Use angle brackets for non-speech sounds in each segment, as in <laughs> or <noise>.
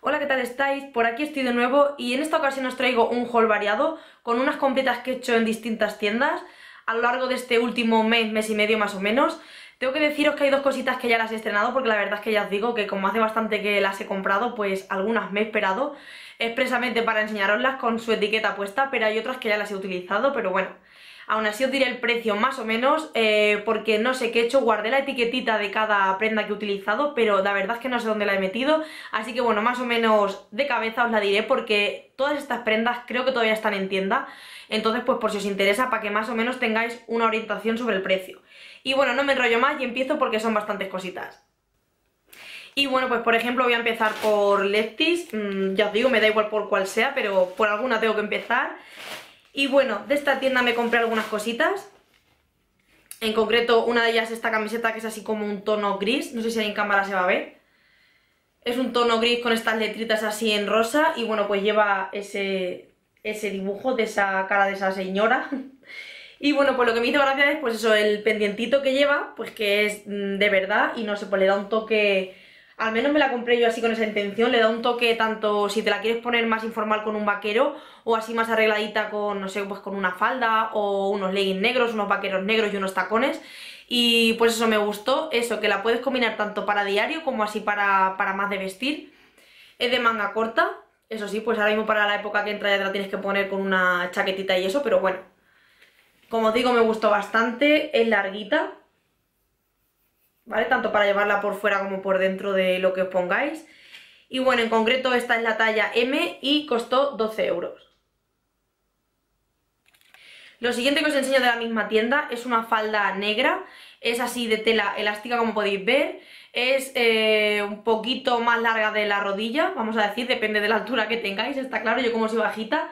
Hola, ¿qué tal estáis? Por aquí estoy de nuevo y en esta ocasión os traigo un haul variado con unas completas que he hecho en distintas tiendas a lo largo de este último mes, mes y medio más o menos. Tengo que deciros que hay dos cositas que ya las he estrenado porque la verdad es que ya os digo que como hace bastante que las he comprado, pues algunas me he esperado expresamente para enseñaroslas con su etiqueta puesta, pero hay otras que ya las he utilizado, pero bueno, Aún así os diré el precio más o menos eh, porque no sé qué he hecho, guardé la etiquetita de cada prenda que he utilizado pero la verdad es que no sé dónde la he metido. Así que bueno, más o menos de cabeza os la diré porque todas estas prendas creo que todavía están en tienda. Entonces pues por si os interesa para que más o menos tengáis una orientación sobre el precio. Y bueno, no me enrollo más y empiezo porque son bastantes cositas. Y bueno, pues por ejemplo voy a empezar por Lefties, mm, ya os digo, me da igual por cuál sea, pero por alguna tengo que empezar. Y bueno, de esta tienda me compré algunas cositas. En concreto, una de ellas esta camiseta que es así como un tono gris. No sé si en cámara se va a ver. Es un tono gris con estas letritas así en rosa. Y bueno, pues lleva ese, ese dibujo de esa cara de esa señora. <laughs> Y bueno, pues lo que me hizo gracia es pues eso, el pendientito que lleva, pues que es mm, de verdad y no sé, pues le da un toque al menos me la compré yo así con esa intención, le da un toque tanto si te la quieres poner más informal con un vaquero o así más arregladita con, no sé, pues con una falda o unos leggings negros, unos vaqueros negros y unos tacones y pues eso me gustó, eso, que la puedes combinar tanto para diario como así para, para más de vestir. Es de manga corta, eso sí, pues ahora mismo para la época que entra ya te la tienes que poner con una chaquetita y eso, pero bueno. Como os digo, me gustó bastante, es larguita, ¿vale? Tanto para llevarla por fuera como por dentro de lo que os pongáis. Y bueno, en concreto esta es la talla M y costó 12 euros. Lo siguiente que os enseño de la misma tienda es una falda negra, es así de tela elástica como podéis ver, es eh, un poquito más larga de la rodilla, vamos a decir, depende de la altura que tengáis, está claro, yo como soy bajita.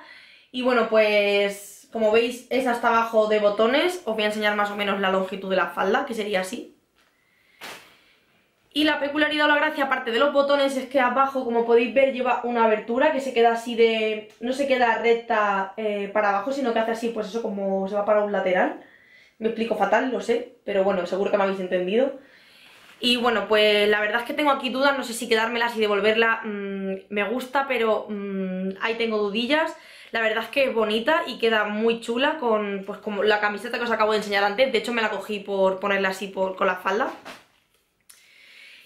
Y bueno, pues como veis es hasta abajo de botones, os voy a enseñar más o menos la longitud de la falda, que sería así. Y la peculiaridad o la gracia, aparte de los botones, es que abajo, como podéis ver, lleva una abertura que se queda así de... no se queda recta eh, para abajo, sino que hace así, pues eso, como se va para un lateral. Me explico fatal, lo sé, pero bueno, seguro que me habéis entendido. Y bueno, pues la verdad es que tengo aquí dudas, no sé si quedármelas y devolverla mm, me gusta, pero mm, ahí tengo dudillas. La verdad es que es bonita y queda muy chula con pues como la camiseta que os acabo de enseñar antes. De hecho me la cogí por ponerla así con la falda.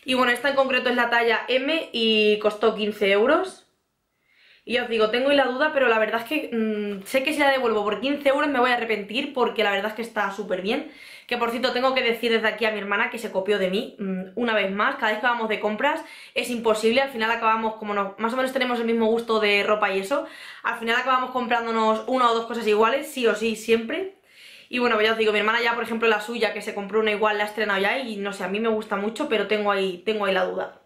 Y bueno, esta en concreto es la talla M y costó 15 euros. Y os digo, tengo la duda, pero la verdad es que mmm, sé que si la devuelvo por 15 euros me voy a arrepentir porque la verdad es que está súper bien. Que por cierto, tengo que decir desde aquí a mi hermana que se copió de mí mmm, una vez más. Cada vez que vamos de compras es imposible, al final acabamos, como no, más o menos tenemos el mismo gusto de ropa y eso, al final acabamos comprándonos una o dos cosas iguales, sí o sí, siempre. Y bueno, ya os digo, mi hermana ya, por ejemplo, la suya, que se compró una igual, la ha estrenado ya y no sé, a mí me gusta mucho, pero tengo ahí, tengo ahí la duda.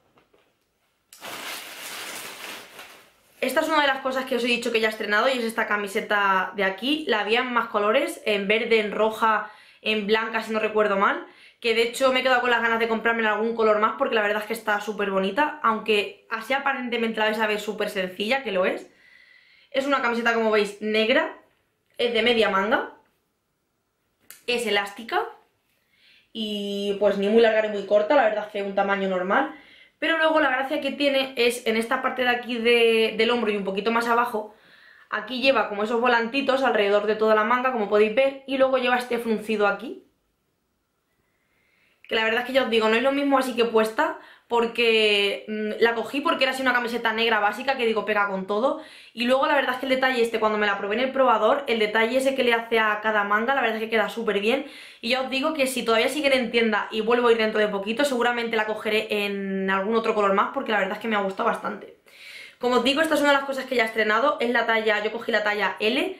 Esta es una de las cosas que os he dicho que ya he estrenado y es esta camiseta de aquí. La había en más colores, en verde, en roja, en blanca, si no recuerdo mal. Que de hecho me he quedado con las ganas de comprarme algún color más porque la verdad es que está súper bonita. Aunque así aparentemente la vais a ver súper sencilla, que lo es. Es una camiseta, como veis, negra. Es de media manga es elástica y pues ni muy larga ni muy corta, la verdad que un tamaño normal. Pero luego la gracia que tiene es en esta parte de aquí de, del hombro y un poquito más abajo, aquí lleva como esos volantitos alrededor de toda la manga, como podéis ver, y luego lleva este fruncido aquí. Que la verdad es que ya os digo, no es lo mismo así que puesta, porque mmm, la cogí porque era así una camiseta negra básica que digo pega con todo. Y luego la verdad es que el detalle este cuando me la probé en el probador el detalle ese que le hace a cada manga la verdad es que queda súper bien. Y ya os digo que si todavía siguen en tienda y vuelvo a ir dentro de poquito seguramente la cogeré en algún otro color más porque la verdad es que me ha gustado bastante. Como os digo esta es una de las cosas que ya he estrenado es la talla, yo cogí la talla L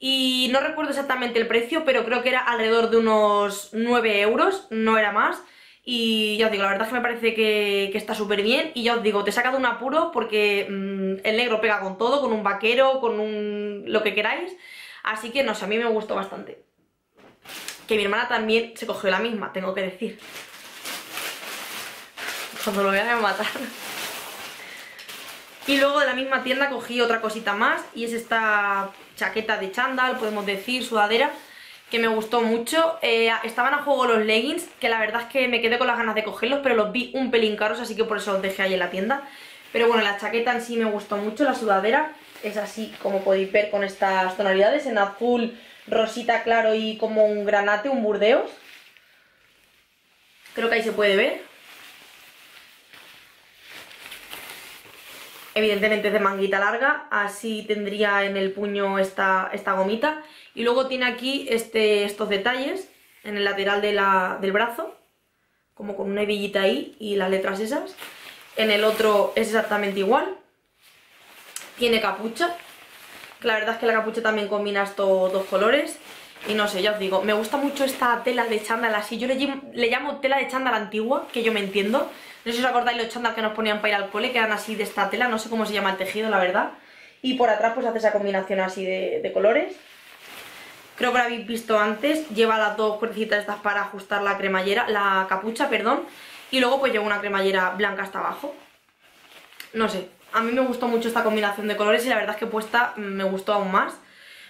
y no recuerdo exactamente el precio pero creo que era alrededor de unos 9 euros, no era más y ya os digo, la verdad es que me parece que, está súper bien y ya os digo, te saca de un apuro porque mmm, el negro pega con todo, con un vaquero, con un... lo que queráis, así que no sé, a mí me gustó bastante. Que mi hermana también se cogió la misma, tengo que decir. Cuando lo vean a matar. Y luego de la misma tienda cogí otra cosita más y es esta chaqueta de chándal, podemos decir, sudadera que me gustó mucho. Eh, estaban a juego los leggings, que la verdad es que me quedé con las ganas de cogerlos, pero los vi un pelín caros, así que por eso los dejé ahí en la tienda. Pero bueno, la chaqueta en sí me gustó mucho, la sudadera es así como podéis ver con estas tonalidades, en azul, rosita claro y como un granate, un burdeos. Creo que ahí se puede ver. Evidentemente es de manguita larga, así tendría en el puño esta, esta gomita. Y luego tiene aquí este, estos detalles en el lateral del brazo, como con una hebillita ahí y las letras esas. En el otro es exactamente igual. Tiene capucha, la verdad es que la capucha también combina estos dos colores. Y no sé, ya os digo, me gusta mucho esta tela de chándal así. Yo le, le, llamo tela de chándal antigua, que yo me entiendo. No sé si os acordáis los chándal que nos ponían para ir al cole, que eran así de esta tela. No sé cómo se llama el tejido, la verdad. Y por atrás pues hace esa combinación así de, colores. Creo que lo habéis visto antes. Lleva las dos cuerdecitas estas para ajustar la cremallera, la capucha, perdón. Y luego pues lleva una cremallera blanca hasta abajo. No sé, a mí me gustó mucho esta combinación de colores y la verdad es que puesta me gustó aún más.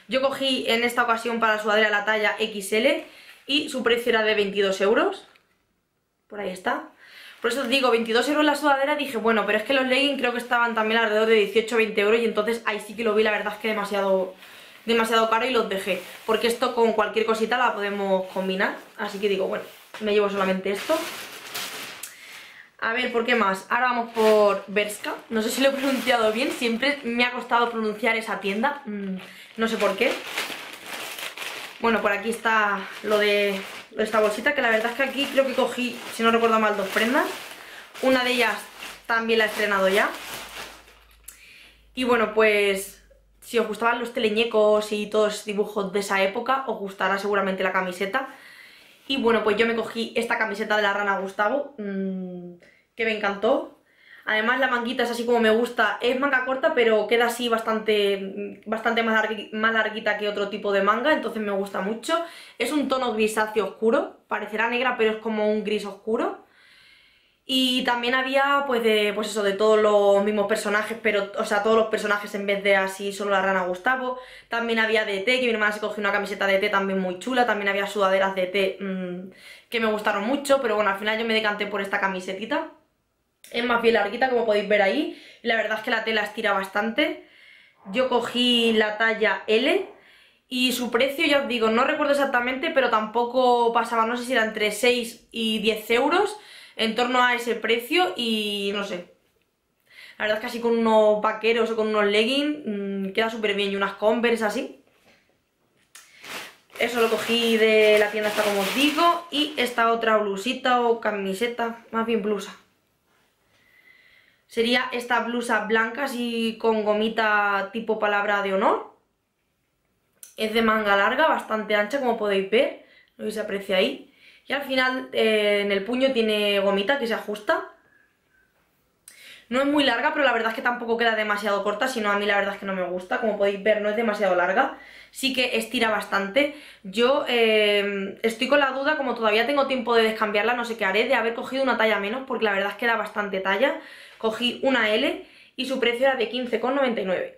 Yo cogí en esta ocasión para la sudadera la talla XL y su precio era de 22 euros. Por ahí está. Por eso os digo, 22 euros la sudadera, dije, bueno, pero es que los leggings creo que estaban también alrededor de 18-20 euros y entonces ahí sí que lo vi, la verdad es que demasiado, demasiado caro y los dejé. Porque esto con cualquier cosita la podemos combinar, así que digo, bueno, me llevo solamente esto. A ver, ¿por qué más? Ahora vamos por Berska. No sé si lo he pronunciado bien. Siempre me ha costado pronunciar esa tienda. Mm, no sé por qué. Bueno, por aquí está lo de, esta bolsita, que la verdad es que aquí creo que cogí, si no recuerdo mal, dos prendas. Una de ellas también la he estrenado ya. Y bueno, pues si os gustaban los teleñecos y todos los dibujos de esa época, os gustará seguramente la camiseta. Y bueno, pues yo me cogí esta camiseta de la rana Gustavo, mmm, que me encantó. Además la manguita es así como me gusta, es manga corta pero queda así bastante, bastante más, más larguita que otro tipo de manga, entonces me gusta mucho. Es un tono grisáceo oscuro, parecerá negra pero es como un gris oscuro. Y también había, pues, de, pues eso, de todos los mismos personajes, pero, o sea, todos los personajes en vez de así solo la rana Gustavo. También había de té, que mi hermana se cogió una camiseta de té también muy chula. También había sudaderas de té mmm, que me gustaron mucho, pero bueno, al final yo me decanté por esta camisetita. Es más bien larguita, como podéis ver ahí. La verdad es que la tela estira bastante. Yo cogí la talla L, y su precio, ya os digo, no recuerdo exactamente, pero tampoco pasaba, no sé si era entre 6 y 10 euros en torno a ese precio y no sé. La verdad es que así con unos vaqueros o con unos leggings mmm, queda súper bien y unas Converse así. Eso lo cogí de la tienda esta como os digo y esta otra blusita o camiseta, más bien blusa. Sería esta blusa blanca así con gomita tipo palabra de honor. Es de manga larga, bastante ancha como podéis ver, no sé si se aprecia ahí. Y al final eh, en el puño tiene gomita que se ajusta. No es muy larga, pero la verdad es que tampoco queda demasiado corta, sino a mí la verdad es que no me gusta. Como podéis ver, no es demasiado larga. Sí que estira bastante. Yo eh, estoy con la duda, como todavía tengo tiempo de descambiarla, no sé qué haré, de haber cogido una talla menos, porque la verdad es que da bastante talla. Cogí una L y su precio era de 15,99.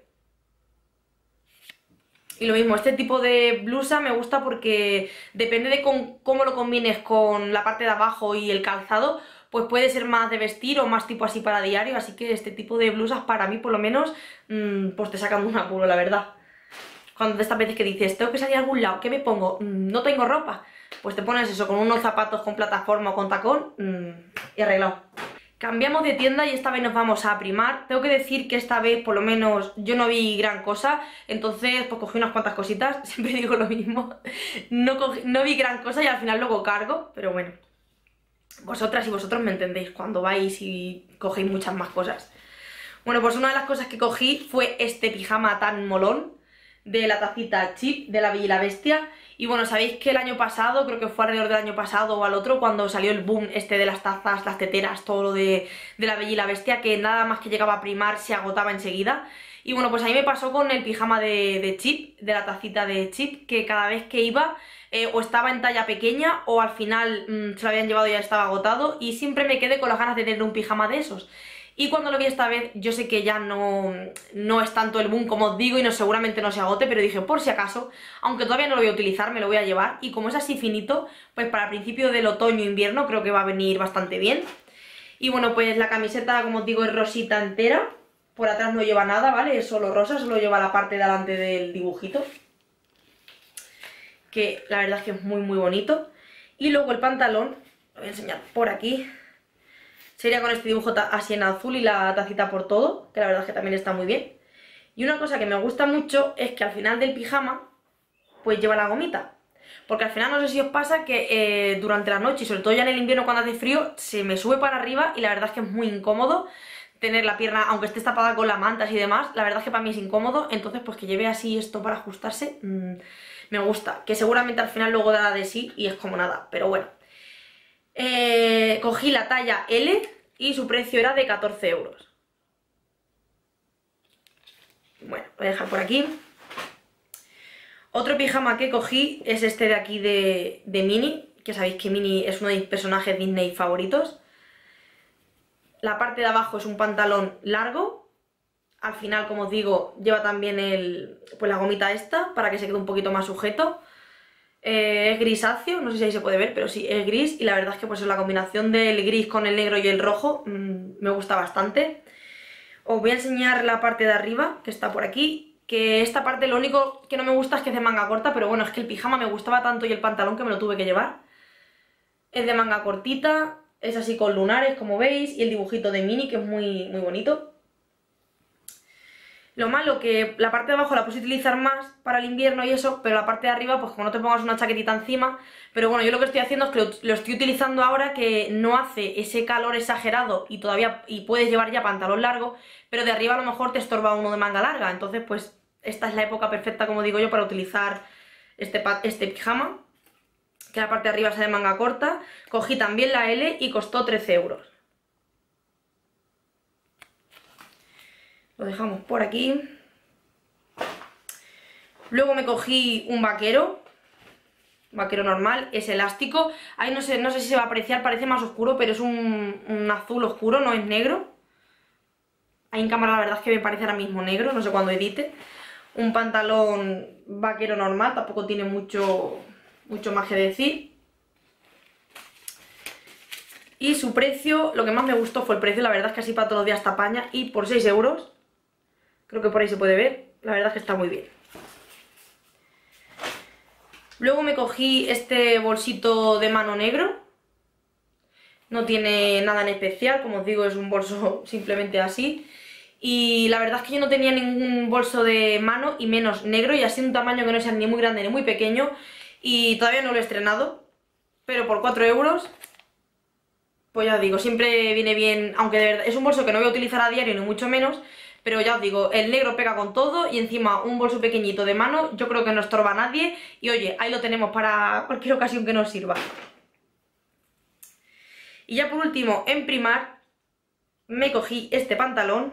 Y lo mismo, este tipo de blusa me gusta porque depende de cómo lo combines con la parte de abajo y el calzado, pues puede ser más de vestir o más tipo así para diario, así que este tipo de blusas para mí por lo menos, mmm, pues te sacan un apuro, la verdad. Cuando de estas veces que dices, tengo que salir a algún lado, ¿qué me pongo? Mm, no tengo ropa. Pues te pones eso con unos zapatos con plataforma o con tacón mmm, y arreglado. Cambiamos de tienda y esta vez nos vamos a Primar. Tengo que decir que esta vez por lo menos yo no vi gran cosa, entonces pues cogí unas cuantas cositas, <laughs> siempre digo lo mismo. No, no vi gran cosa y al final luego cargo, pero bueno. Vosotras y vosotros me entendéis cuando vais y cogéis muchas más cosas. Bueno, pues una de las cosas que cogí fue este pijama tan molón de la tacita chip de la Bella y la Bestia y bueno, sabéis que el año pasado, creo que fue alrededor del año pasado o al otro, cuando salió el boom este de las tazas, las teteras, todo lo de, la Bella y la Bestia, que nada más que llegaba a primar se agotaba enseguida. Y bueno, pues a mí me pasó con el pijama de, chip, de la tacita de chip, que cada vez que iba eh, o estaba en talla pequeña o al final mm, se lo habían llevado y ya estaba agotado y siempre me quedé con las ganas de tener un pijama de esos. Y cuando lo vi esta vez, yo sé que ya no, no es tanto el boom como os digo y no, seguramente no se agote, pero dije, por si acaso, aunque todavía no lo voy a utilizar, me lo voy a llevar. Y como es así finito, pues para principio del otoño-invierno creo que va a venir bastante bien. Y bueno, pues la camiseta, como os digo, es rosita entera. Por atrás no lleva nada, ¿vale? Es solo rosa, solo lleva la parte de delante del dibujito. Que la verdad es que es muy, muy bonito. Y luego el pantalón, lo voy a enseñar por aquí Sería con este dibujo así en azul y la tacita por todo, que la verdad es que también está muy bien. Y una cosa que me gusta mucho es que al final del pijama, pues lleva la gomita. Porque al final no sé si os pasa que eh, durante la noche, y sobre todo ya en el invierno cuando hace frío, se me sube para arriba y la verdad es que es muy incómodo tener la pierna, aunque esté tapada con las mantas y demás, la verdad es que para mí es incómodo, entonces pues que lleve así esto para ajustarse, mm, me gusta. Que seguramente al final luego dará de sí y es como nada, pero bueno. Eh, cogí la talla L y su precio era de 14 euros. Bueno, voy a dejar por aquí. Otro pijama que cogí es este de aquí de, de Minnie, que sabéis que Minnie es uno de mis personajes Disney favoritos. La parte de abajo es un pantalón largo. Al final, como os digo, lleva también el, pues la gomita esta para que se quede un poquito más sujeto. Eh, es grisáceo, no sé si ahí se puede ver, pero sí, es gris y la verdad es que pues la combinación del gris con el negro y el rojo mm, me gusta bastante. Os voy a enseñar la parte de arriba, que está por aquí, que esta parte lo único que no me gusta es que es de manga corta, pero bueno, es que el pijama me gustaba tanto y el pantalón que me lo tuve que llevar. Es de manga cortita, es así con lunares, como veis, y el dibujito de Mini, que es muy, muy bonito. Lo malo que la parte de abajo la puedes utilizar más para el invierno y eso, pero la parte de arriba, pues como no te pongas una chaquetita encima, pero bueno, yo lo que estoy haciendo es que lo, estoy utilizando ahora que no hace ese calor exagerado y todavía y puedes llevar ya pantalón largo, pero de arriba a lo mejor te estorba uno de manga larga, entonces pues esta es la época perfecta, como digo yo, para utilizar este, este pijama, que la parte de arriba sea de manga corta, cogí también la L y costó 13 euros. Lo dejamos por aquí. Luego me cogí un vaquero. Vaquero normal, es elástico. Ahí no sé, no sé si se va a apreciar, parece más oscuro, pero es un, azul oscuro, no es negro. Ahí en cámara la verdad es que me parece ahora mismo negro, no sé cuándo edite. Un pantalón vaquero normal, tampoco tiene mucho, mucho más que decir. Y su precio, lo que más me gustó fue el precio, la verdad es que así para todos los días tapaña y por 6 euros Creo que por ahí se puede ver. La verdad es que está muy bien. Luego me cogí este bolsito de mano negro. No tiene nada en especial, como os digo, es un bolso <laughs> simplemente así. Y la verdad es que yo no tenía ningún bolso de mano y menos negro y así un tamaño que no sea ni muy grande ni muy pequeño. Y todavía no lo he estrenado, pero por 4 euros, pues ya os digo, siempre viene bien, aunque de verdad es un bolso que no voy a utilizar a diario ni mucho menos, pero ya os digo, el negro pega con todo y encima un bolso pequeñito de mano, yo creo que no estorba a nadie. Y oye, ahí lo tenemos para cualquier ocasión que nos sirva. Y ya por último, en primar, me cogí este pantalón.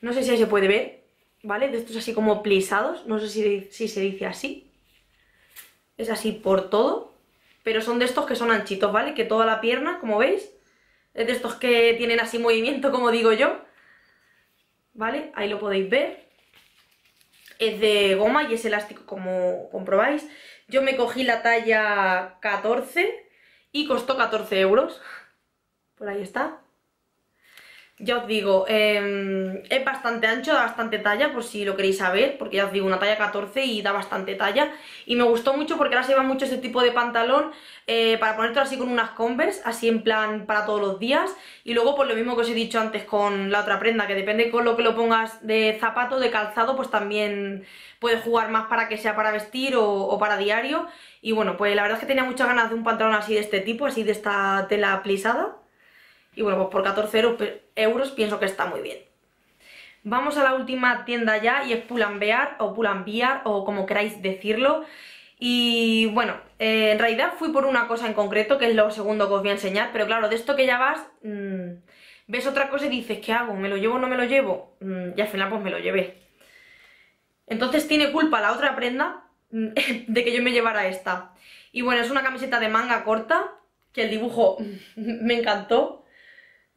No sé si ahí se puede ver, ¿vale? De estos así como plisados, no sé si, si se dice así. Es así por todo, pero son de estos que son anchitos, ¿vale? Que toda la pierna, como veis, es de estos que tienen así movimiento, como digo yo. ¿Vale? Ahí lo podéis ver. Es de goma y es elástico, como comprobáis. Yo me cogí la talla 14 y costó 14 euros. Por ahí está ya os digo, em, es bastante ancho, da bastante talla, por si lo queréis saber, porque ya os digo, una talla 14 y da bastante talla. Y me gustó mucho porque ahora se lleva mucho este tipo de pantalón eh, para ponértelo así con unas Converse, así en plan para todos los días. Y luego, pues lo mismo que os he dicho antes con la otra prenda, que depende con lo que lo pongas de zapato, de calzado, pues también puedes jugar más para que sea para vestir o, o para diario. Y bueno, pues la verdad es que tenía muchas ganas de un pantalón así de este tipo, así de esta tela plisada. Y bueno, pues por 14 euros pienso que está muy bien. Vamos a la última tienda ya y es Pull&Bear o Pull&Bear o como queráis decirlo. Y bueno, eh, en realidad fui por una cosa en concreto, que es lo segundo que os voy a enseñar, pero claro, de esto que ya vas, mmm, ves otra cosa y dices, ¿qué hago? ¿Me lo llevo o no me lo llevo? Mmm, y al final pues me lo llevé. Entonces tiene culpa la otra prenda mm, <laughs> de que yo me llevara esta. Y bueno, es una camiseta de manga corta, que el dibujo <laughs> me encantó.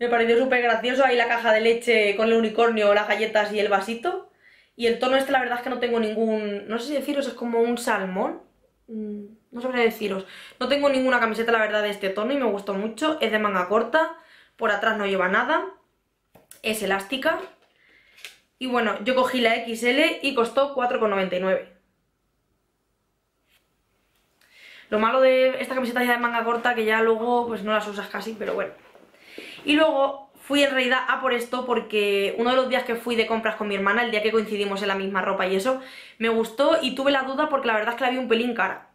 Me pareció súper gracioso ahí la caja de leche con el unicornio, las galletas y el vasito. Y el tono este la verdad es que no tengo ningún... No sé si deciros, es como un salmón. Mm, no sabría deciros. No tengo ninguna camiseta la verdad de este tono y me gustó mucho. Es de manga corta, por atrás no lleva nada. Es elástica. Y bueno, yo cogí la XL y costó 4,99. Lo malo de esta camiseta ya de manga corta que ya luego pues no las usas casi, pero bueno. Y luego fui en realidad a por esto porque uno de los días que fui de compras con mi hermana, el día que coincidimos en la misma ropa y eso, me gustó y tuve la duda porque la verdad es que la vi un pelín cara.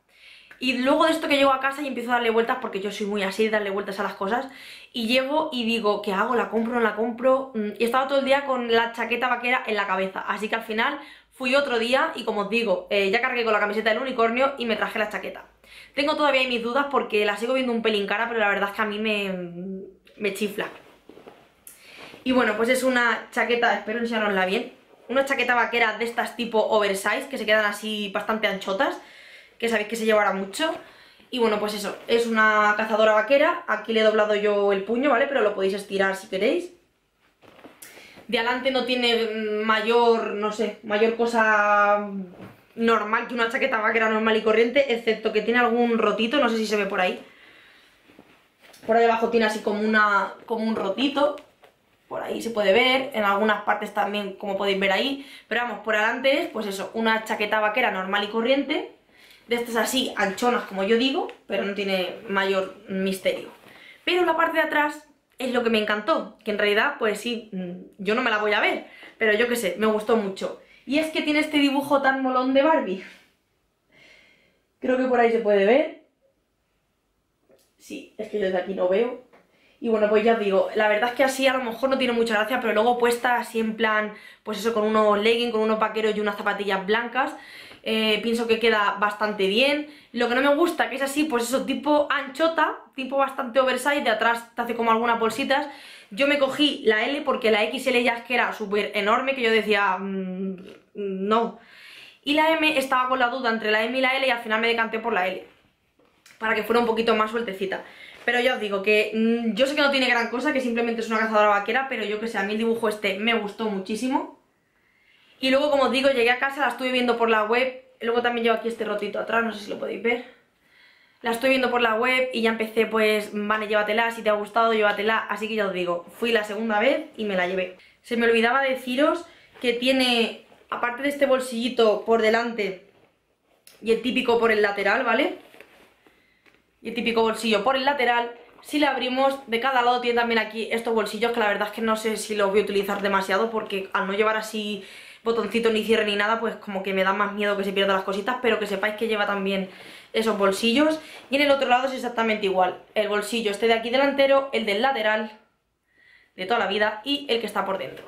Y luego de esto que llego a casa y empiezo a darle vueltas, porque yo soy muy así de darle vueltas a las cosas, y llego y digo, ¿qué hago? ¿La compro? ¿No la compro? Mm, y estaba todo el día con la chaqueta vaquera en la cabeza, así que al final fui otro día y como os digo, eh, ya cargué con la camiseta del unicornio y me traje la chaqueta. Tengo todavía mis dudas porque la sigo viendo un pelín cara, pero la verdad es que a mí me, me chifla. Y bueno, pues es una chaqueta, espero enseñarosla bien, una chaqueta vaquera de estas tipo oversize, que se quedan así bastante anchotas, que sabéis que se llevará mucho. Y bueno, pues eso, es una cazadora vaquera, aquí le he doblado yo el puño, ¿vale? Pero lo podéis estirar si queréis. De adelante no tiene mayor, no sé, mayor cosa normal que una chaqueta vaquera normal y corriente, excepto que tiene algún rotito, no sé si se ve por ahí. Por ahí abajo tiene así como, una, como un rotito, por ahí se puede ver, en algunas partes también como podéis ver ahí, pero vamos, por adelante es pues eso, una chaqueta vaquera normal y corriente, de estas así anchonas como yo digo, pero no tiene mayor misterio. Pero la parte de atrás es lo que me encantó, que en realidad pues sí, mm, yo no me la voy a ver, pero yo qué sé, me gustó mucho. Y es que tiene este dibujo tan molón de Barbie. Creo que por ahí se puede ver. Sí, es que yo desde aquí no veo. Y bueno, pues ya os digo, la verdad es que así a lo mejor no tiene mucha gracia, pero luego puesta así en plan, pues eso, con unos leggings, con unos vaqueros y unas zapatillas blancas, eh, pienso que queda bastante bien. Lo que no me gusta, que es así, pues eso, tipo anchota, tipo bastante oversize, de atrás te hace como algunas bolsitas. Yo me cogí la L porque la XL ya es que era súper enorme, que yo decía, mm, no. Y la M estaba con la duda entre la M y la L y al final me decanté por la L, para que fuera un poquito más sueltecita. Pero ya os digo que mm, yo sé que no tiene gran cosa, que simplemente es una cazadora vaquera, pero yo que sé, a mí el dibujo este me gustó muchísimo. Y luego, como os digo, llegué a casa, la estuve viendo por la web. Luego también llevo aquí este rotito atrás, no sé si lo podéis ver. La estoy viendo por la web y ya empecé, pues, vale, llévatela, si te ha gustado, llévatela. Así que ya os digo, fui la segunda vez y me la llevé. Se me olvidaba deciros que tiene, aparte de este bolsillito por delante y el típico por el lateral, ¿vale? Y el típico bolsillo por el lateral, si la abrimos, de cada lado tiene también aquí estos bolsillos que la verdad es que no sé si los voy a utilizar demasiado porque al no llevar así botoncito ni cierre ni nada, pues como que me da más miedo que se pierdan las cositas, pero que sepáis que lleva también esos bolsillos. Y en el otro lado es exactamente igual, el bolsillo este de aquí delantero, el del lateral, de toda la vida, y el que está por dentro.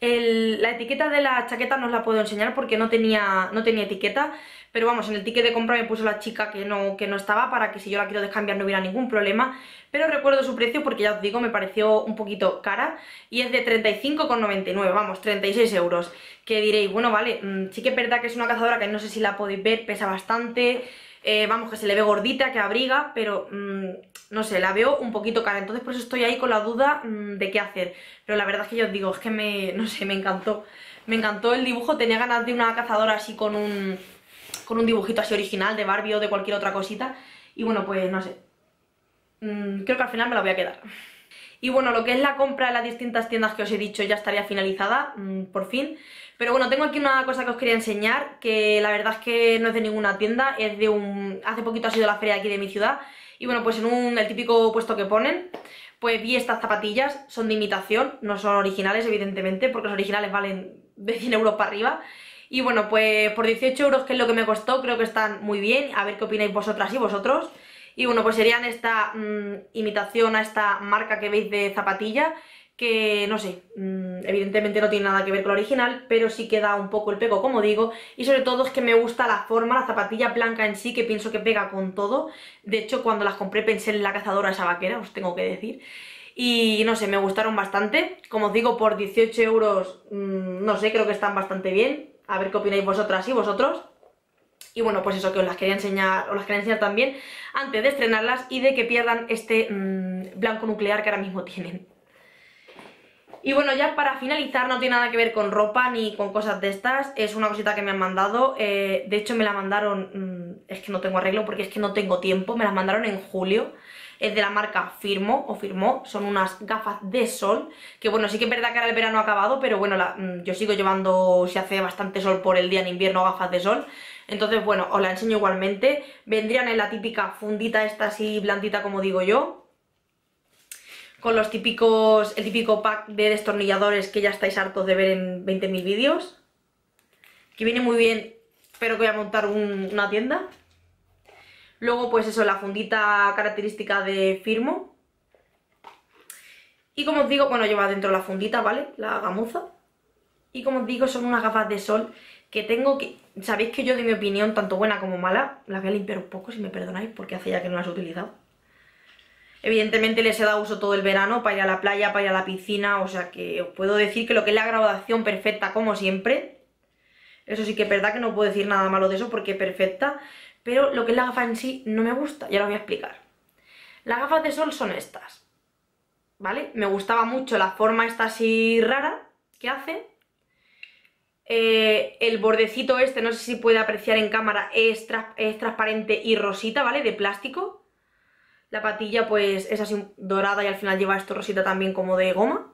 la etiqueta de la chaqueta no os la puedo enseñar porque no tenía, no tenía etiqueta, pero vamos, en el ticket de compra me puso la chica que no, que no estaba para que si yo la quiero descambiar no hubiera ningún problema. Pero recuerdo su precio porque ya os digo, me pareció un poquito cara y es de 35,99, vamos, 36 euros. Que diréis, bueno, vale, mm, sí que es verdad que es una cazadora que no sé si la podéis ver, pesa bastante... Eh, vamos, que se le ve gordita, que abriga, pero mm, no sé, la veo un poquito cara, entonces por eso estoy ahí con la duda mm, de qué hacer. Pero la verdad es que yo os digo, es que me, <laughs> no sé, me encantó. Me encantó el dibujo, tenía ganas de una cazadora así con un, con un dibujito así original de Barbie o de cualquier otra cosita. Y bueno, pues no sé. Mm, creo que al final me la voy a quedar. Y bueno, lo que es la compra de las distintas tiendas que os he dicho ya estaría finalizada, mm, por fin. Pero bueno, tengo aquí una cosa que os quería enseñar, que la verdad es que no es de ninguna tienda, es de un... Hace poquito ha sido la feria aquí de mi ciudad, y bueno, pues en un, el típico puesto que ponen, pues vi estas zapatillas, son de imitación, no son originales evidentemente, porque los originales valen de 100 euros para arriba, y bueno, pues por 18 euros, que es lo que me costó, creo que están muy bien. A ver qué opináis vosotras y vosotros. Y bueno, pues serían esta mm, imitación a esta marca que veis de zapatilla, que no sé, mm, evidentemente no tiene nada que ver con la original, pero sí que da un poco el pego, como digo, y sobre todo es que me gusta la forma, la zapatilla blanca en sí, que pienso que pega con todo. De hecho, cuando las compré pensé en la cazadora esa vaquera, os tengo que decir. Y no sé, me gustaron bastante. Como os digo, por 18 euros, mm, no sé, creo que están bastante bien a ver qué opináis vosotras y vosotros. Y bueno, pues eso que os las quería enseñar, os las quería enseñar también antes de estrenarlas y de que pierdan este mmm, blanco nuclear que ahora mismo tienen. Y bueno, ya para finalizar, no tiene nada que ver con ropa ni con cosas de estas, es una cosita que me han mandado, eh, de hecho me la mandaron, mmm, es que no tengo arreglo porque es que no tengo tiempo, me las mandaron en julio, es de la marca Firmo o Firmo, son unas gafas de sol, que bueno, sí que es verdad que ahora el verano ha acabado, pero bueno, la, mmm, yo sigo llevando, si hace bastante sol por el día en invierno, gafas de sol, entonces bueno, os la enseño igualmente, vendrían en la típica fundita esta así blandita como digo yo, con los típicos, el típico pack de destornilladores que ya estáis hartos de ver en 20.000 vídeos. Que viene muy bien, pero que voy a montar un, una tienda. Luego pues eso, la fundita característica de Firmo. Y como os digo, bueno, lleva dentro la fundita, ¿vale? La gamuza. Y como os digo, son unas gafas de sol que tengo que... Sabéis que yo de mi opinión, tanto buena como mala, las voy a limpiar un poco, si me perdonáis, porque hace ya que no las he utilizado Evidentemente les he dado uso todo el verano para ir a la playa, para ir a la piscina, o sea que os puedo decir que lo que es la graduación perfecta como siempre. Eso sí que es verdad que no puedo decir nada malo de eso porque es perfecta, pero lo que es la gafa en sí no me gusta, ya lo voy a explicar. Las gafas de sol son estas, ¿vale? Me gustaba mucho la forma esta así rara que hace. Eh, el bordecito este, no sé si puede apreciar en cámara, es, es transparente y rosita, ¿vale? De plástico. La patilla pues es así dorada y al final lleva esto rosita también como de goma.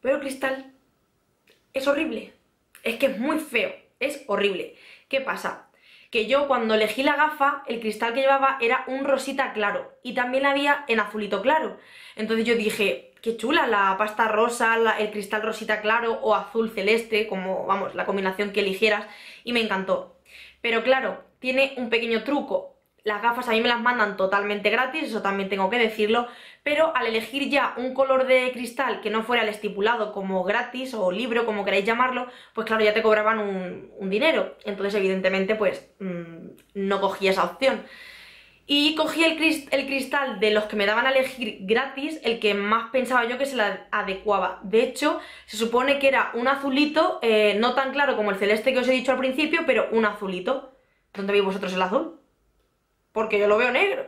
Pero cristal es horrible. Es que es muy feo. Es horrible. ¿Qué pasa? Que yo cuando elegí la gafa, el cristal que llevaba era un rosita claro. Y también había en azulito claro. Entonces yo dije, qué chula la pasta rosa, el cristal rosita claro o azul celeste, como, vamos, la combinación que eligieras. Y me encantó. Pero claro, tiene un pequeño truco las gafas a mí me las mandan totalmente gratis, eso también tengo que decirlo, pero al elegir ya un color de cristal que no fuera el estipulado como gratis o libre, como queráis llamarlo, pues claro, ya te cobraban un, dinero. Entonces, evidentemente, pues mmm, no cogí esa opción. Y cogí el, el, cristal de los que me daban a elegir gratis, el que más pensaba yo que se la adecuaba. De hecho, se supone que era un azulito, eh, no tan claro como el celeste que os he dicho al principio, pero un azulito. ¿Dónde veis vosotros el azul? Porque yo lo veo negro.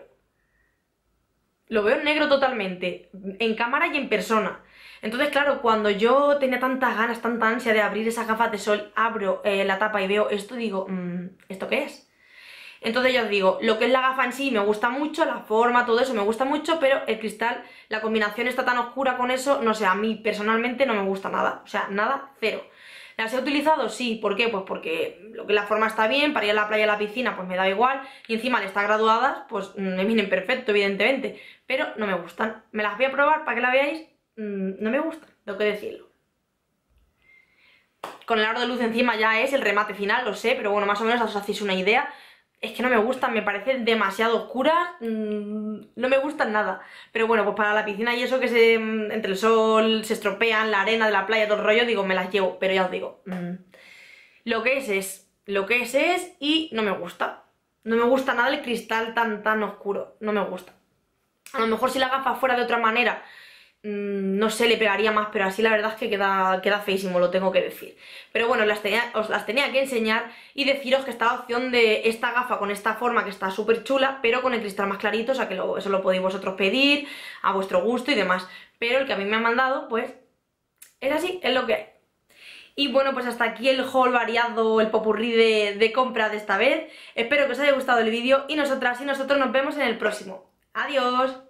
Lo veo negro totalmente, en cámara y en persona. Entonces, claro, cuando yo tenía tantas ganas, tanta ansia de abrir esas gafas de sol, abro eh, la tapa y veo esto, digo, mmm, ¿esto qué es? Entonces ya os digo, lo que es la gafa en sí me gusta mucho, la forma, todo eso me gusta mucho, pero el cristal, la combinación está tan oscura con eso, no sé, a mí personalmente no me gusta nada, o sea, nada, cero. ¿Las he utilizado? Sí, ¿por qué? Pues porque lo que la forma está bien, para ir a la playa a la piscina pues me da igual, y encima al estar graduadas, pues mm, me vienen perfecto, evidentemente, pero no me gustan. ¿Me las voy a probar para que la veáis? Mm, no me gustan, tengo que decirlo. Con el aro de luz encima ya es el remate final, lo sé, pero bueno, más o menos os hacéis una idea es que no me gustan, me parecen demasiado oscuras, mmm, no me gustan nada. Pero bueno, pues para la piscina y eso que se mm, entre el sol se estropean, la arena de la playa, todo el rollo, digo, me las llevo, pero ya os digo, mmm, lo que es es, lo que es es y no me gusta. No me gusta nada el cristal tan tan oscuro, no me gusta. A lo mejor si la gafa fuera de otra manera Mm, no sé, le pegaría más, pero así la verdad es que queda, queda feísimo, lo tengo que decir. Pero bueno, las tenía, os las tenía que enseñar y deciros que está la opción de esta gafa con esta forma que está súper chula, pero con el cristal más clarito, o sea que eso lo podéis vosotros pedir a vuestro gusto y demás. Pero el que a mí me ha mandado, pues, es así, es lo que hay. Y bueno, pues hasta aquí el haul variado, el popurrí de, de compra de esta vez. Espero que os haya gustado el vídeo y nosotras y nosotros nos vemos en el próximo. ¡Adiós!